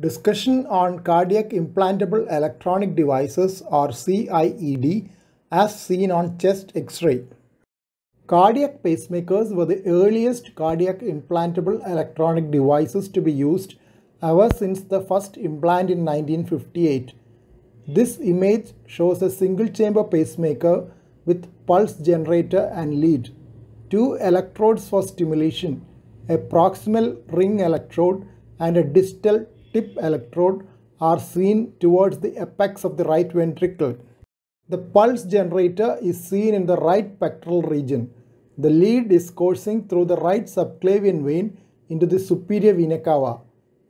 Discussion on cardiac implantable electronic devices or CIED as seen on chest X-ray. Cardiac pacemakers were the earliest cardiac implantable electronic devices to be used ever since the first implant in 1958. This image shows a single chamber pacemaker with pulse generator and lead, two electrodes for stimulation, a proximal ring electrode and a distal tip electrode are seen towards the apex of the right ventricle. The pulse generator is seen in the right pectoral region. The lead is coursing through the right subclavian vein into the superior vena cava.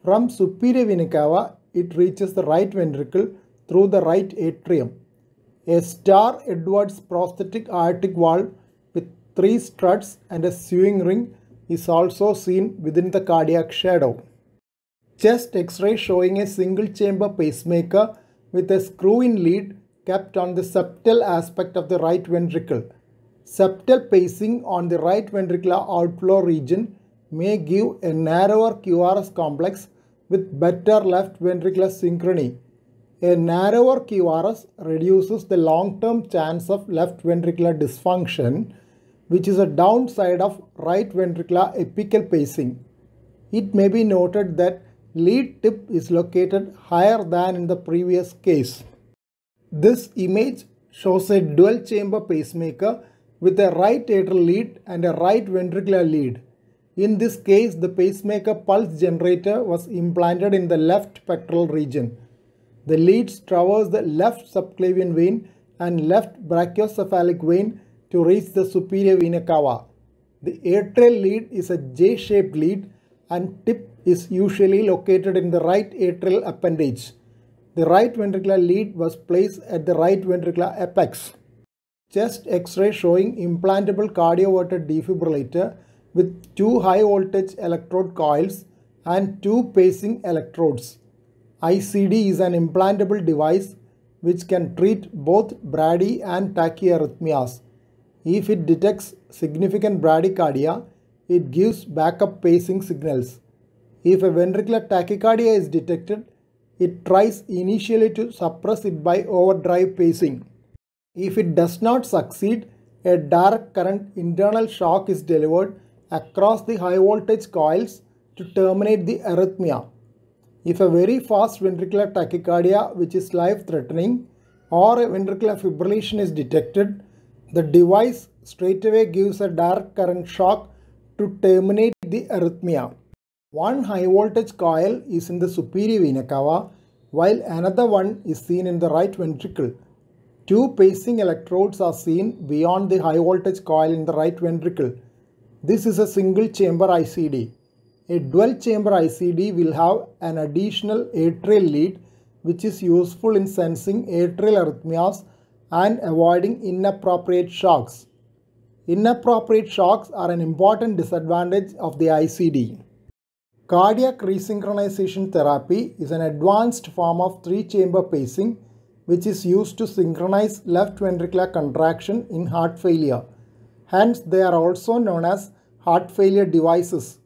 From superior vena cava, it reaches the right ventricle through the right atrium. A Starr Edwards prosthetic aortic valve with three struts and a sewing ring is also seen within the cardiac shadow. Chest X-ray showing a single chamber pacemaker with a screw-in lead kept on the septal aspect of the right ventricle. Septal pacing on the right ventricular outflow region may give a narrower QRS complex with better left ventricular synchrony. A narrower QRS reduces the long-term chance of left ventricular dysfunction, which is a downside of right ventricular apical pacing. It may be noted that lead tip is located higher than in the previous case. This image shows a dual chamber pacemaker with a right atrial lead and a right ventricular lead. In this case, the pacemaker pulse generator was implanted in the left pectoral region. The leads traverse the left subclavian vein and left brachiocephalic vein to reach the superior vena cava. The atrial lead is a J-shaped lead and tip is usually located in the right atrial appendage. The right ventricular lead was placed at the right ventricular apex. Chest X-ray showing implantable cardioverter defibrillator with two high voltage electrode coils and two pacing electrodes. ICD is an implantable device which can treat both brady and tachyarrhythmias. If it detects significant bradycardia, it gives backup pacing signals. If a ventricular tachycardia is detected, it tries initially to suppress it by overdrive pacing. If it does not succeed, a direct current internal shock is delivered across the high voltage coils to terminate the arrhythmia. If a very fast ventricular tachycardia which is life threatening or a ventricular fibrillation is detected, the device straightaway gives a direct current shock to terminate the arrhythmia. One high voltage coil is in the superior vena cava while another one is seen in the right ventricle. Two pacing electrodes are seen beyond the high voltage coil in the right ventricle. This is a single chamber ICD. A dual chamber ICD will have an additional atrial lead which is useful in sensing atrial arrhythmias and avoiding inappropriate shocks. Inappropriate shocks are an important disadvantage of the ICD. Cardiac resynchronization therapy is an advanced form of three-chamber pacing which is used to synchronize left ventricular contraction in heart failure. Hence, they are also known as heart failure devices.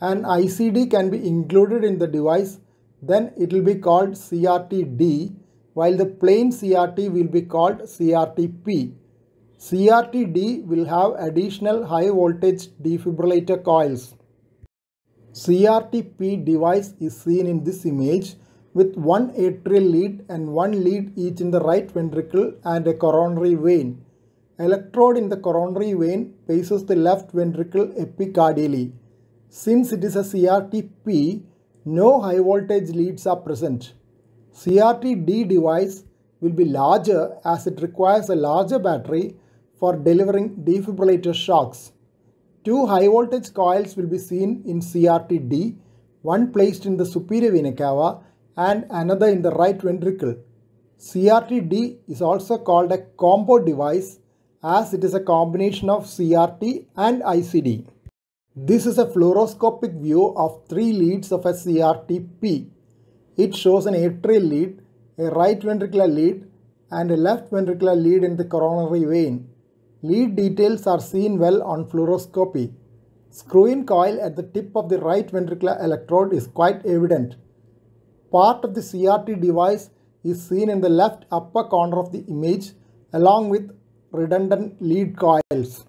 An ICD can be included in the device, then it will be called CRT-D, while the plain CRT will be called CRT-P. CRT-D will have additional high voltage defibrillator coils. CRT-P device is seen in this image with one atrial lead and one lead each in the right ventricle and a coronary vein. Electrode in the coronary vein paces the left ventricle epicardially. Since it is a CRT-P, no high voltage leads are present. CRT-D device will be larger as it requires a larger battery for delivering defibrillator shocks. Two high voltage coils will be seen in CRT-D, one placed in the superior vena cava and another in the right ventricle. CRT-D is also called a combo device as it is a combination of CRT and ICD. This is a fluoroscopic view of three leads of a CRT-P. It shows an atrial lead, a right ventricular lead and a left ventricular lead in the coronary vein. Lead details are seen well on fluoroscopy. Screw-in coil at the tip of the right ventricular electrode is quite evident. Part of the CRT device is seen in the left upper corner of the image along with redundant lead coils.